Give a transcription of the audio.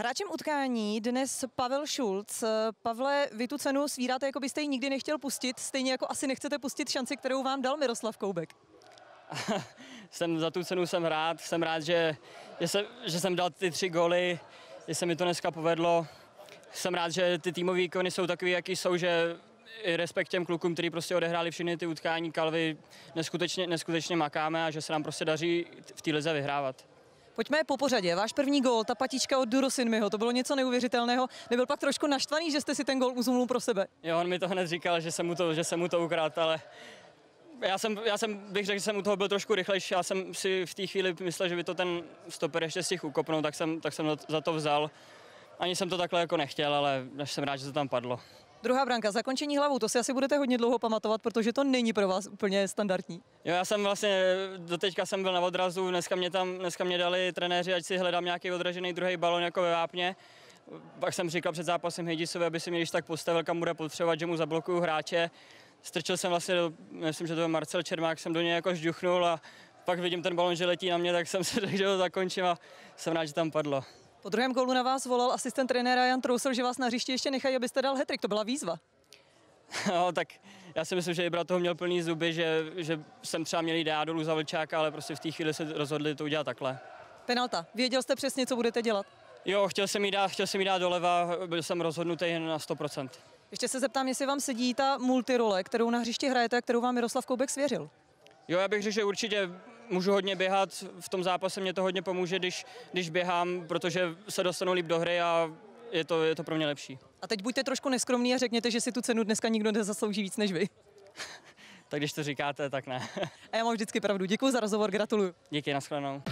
Hráčem utkání dnes Pavel Šulc. Pavle, vy tu cenu svíráte, jako byste ji nikdy nechtěl pustit, stejně jako asi nechcete pustit šanci, kterou vám dal Miroslav Koubek. jsem za tu cenu jsem rád, jsem rád, že, že, jsem, že jsem dal ty tři góly, že se mi to dneska povedlo. Jsem rád, že ty týmové výkony jsou takový, jaký jsou, že i respekt těm klukům, kteří prostě odehráli všechny ty utkání Kalvy, neskutečně, neskutečně makáme a že se nám prostě daří v té lize vyhrávat. Pojďme po pořadě. Váš první gol, ta patička od Durosinmiho, to bylo něco neuvěřitelného. Nebyl pak trošku naštvaný, že jste si ten gol uzumnul pro sebe? Jo, on mi to hned říkal, že jsem mu to, že jsem mu to ukradl, ale já jsem, já jsem bych řekl, že jsem u toho byl trošku rychlejší. Já jsem si v té chvíli myslel, že by to ten stoper ještě stihl ukopnout, tak jsem, tak jsem za to vzal. Ani jsem to takhle jako nechtěl, ale jsem rád, že to tam padlo. Druhá branka, zakončení hlavou, to si asi budete hodně dlouho pamatovat, protože to není pro vás úplně standardní. Jo, já jsem vlastně, do teďka jsem byl na odrazu, dneska mě tam, dneska mě dali trenéři, ať si hledám nějaký odražený druhý balon jako ve vápně. Pak jsem říkal před zápasem Hejdisovi, aby si mě když tak postavil, kam bude potřebovat, že mu zablokuju hráče. Strčil jsem vlastně, do, myslím, že to byl Marcel Čermák, jsem do něj jako žduchnul a pak vidím ten balon, že letí na mě, tak jsem se řekl, že to zakončím a jsem rád, že tam padlo. Po druhém gólu na vás volal asistent trenéra Jan Trousel, že vás na hřišti ještě nechají, abyste dal hetrik. To byla výzva. No, tak já si myslím, že Ibra toho měl plný zuby, že, že jsem třeba měl jít dolů za Vlčáka, ale prostě v té chvíli se rozhodli to udělat takhle. Penalta. Věděl jste přesně, co budete dělat? Jo, chtěl jsem jí dát, chtěl jsem jí dát doleva, byl jsem rozhodnutý jen na 100%. Ještě se zeptám, jestli vám sedí ta multirole, kterou na hřišti hrajete a kterou vám Miroslav Koubek svěřil. Jo, já bych řekl, že určitě můžu hodně běhat, v tom zápase mě to hodně pomůže, když, když běhám, protože se dostanu líp do hry a je to, je to pro mě lepší. A teď buďte trošku neskromný a řekněte, že si tu cenu dneska nikdo nezaslouží víc než vy. tak když to říkáte, tak ne. a já mám vždycky pravdu. Děkuji za rozhovor, gratuluju. Díky, nashledanou.